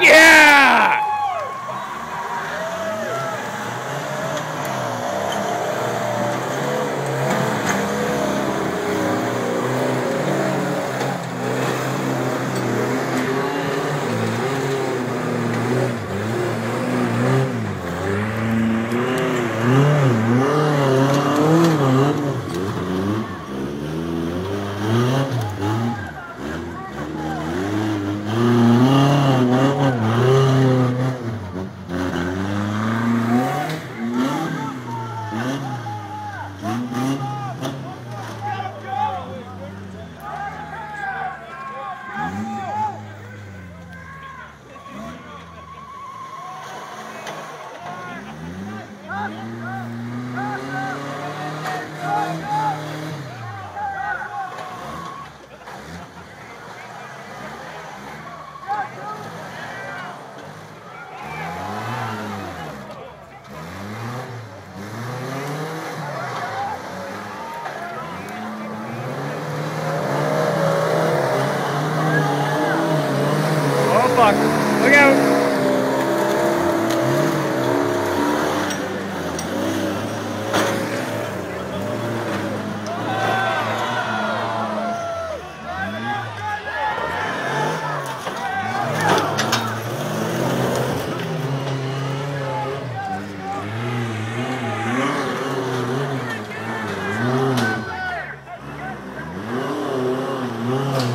Yeah! Oh Oh.